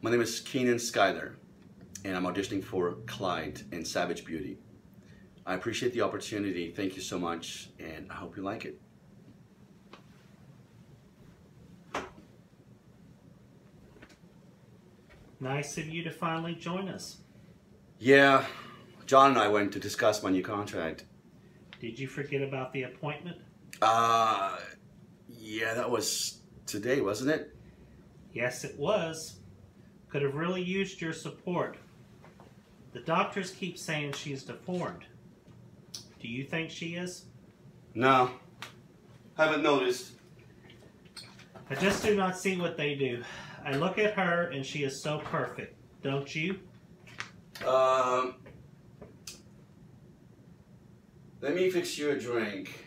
My name is Kenan Skyler, and I'm auditioning for Clyde in Savage Beauty. I appreciate the opportunity. Thank you so much, and I hope you like it. Nice of you to finally join us. Yeah, John and I went to discuss my new contract. Did you forget about the appointment? Uh, yeah, that was today, wasn't it? Yes, it was. Could have really used your support. The doctors keep saying she's deformed. Do you think she is? No, haven't noticed. I just do not see what they do. I look at her and she is so perfect, don't you? Um, let me fix you a drink.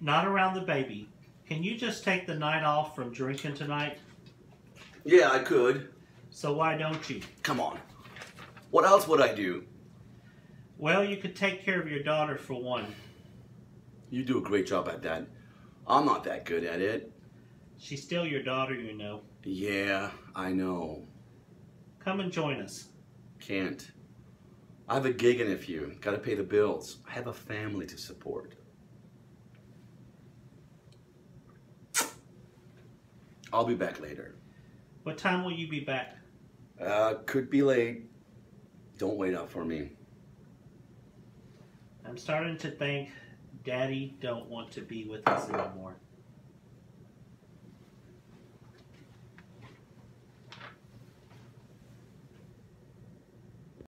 Not around the baby. Can you just take the night off from drinking tonight? Yeah, I could. So why don't you? Come on. What else would I do? Well, you could take care of your daughter for one. You do a great job at that. I'm not that good at it. She's still your daughter, you know. Yeah, I know. Come and join us. Can't. I have a gig in a few. Gotta pay the bills. I have a family to support. I'll be back later. What time will you be back? Uh, could be late. Don't wait up for me. I'm starting to think Daddy don't want to be with us anymore.